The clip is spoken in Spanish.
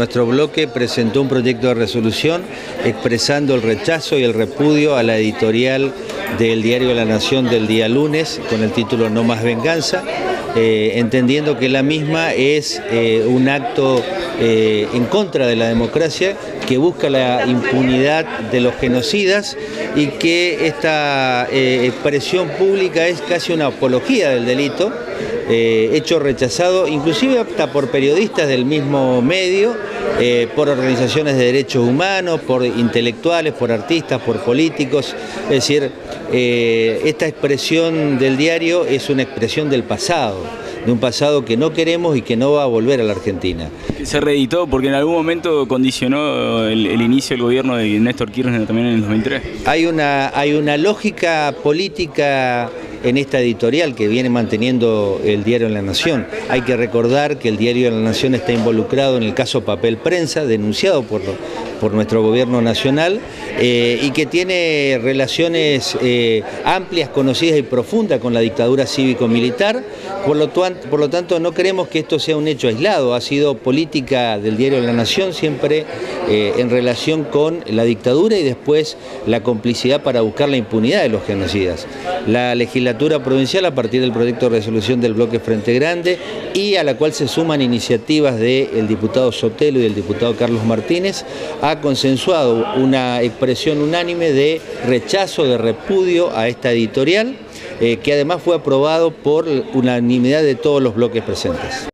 nuestro bloque presentó un proyecto de resolución expresando el rechazo y el repudio a la editorial del diario La Nación del día lunes con el título No más venganza, eh, entendiendo que la misma es eh, un acto eh, en contra de la democracia que busca la impunidad de los genocidas y que esta expresión pública es casi una apología del delito hecho rechazado, inclusive hasta por periodistas del mismo medio, eh, por organizaciones de derechos humanos, por intelectuales, por artistas, por políticos. Es decir, eh, esta expresión del diario es una expresión del pasado de un pasado que no queremos y que no va a volver a la Argentina. Se reeditó porque en algún momento condicionó el, inicio del gobierno de Néstor Kirchner también en el 2003. Hay una, hay una lógica política en esta editorial que viene manteniendo el diario La Nación. Hay que recordar que el diario La Nación está involucrado en el caso Papel Prensa, denunciado por, por nuestro gobierno nacional, eh, y que tiene relaciones eh, amplias, conocidas y profundas con la dictadura cívico-militar. Por lo, tanto, no queremos que esto sea un hecho aislado, ha sido política del diario La Nación siempre eh, en relación con la dictadura y después la complicidad para buscar la impunidad de los genocidas. La provincial, a partir del proyecto de resolución del bloque Frente Grande y a la cual se suman iniciativas del diputado Sotelo y del diputado Carlos Martínez, ha consensuado una expresión unánime de rechazo, de repudio a esta editorial, eh, que además fue aprobado por unanimidad de todos los bloques presentes.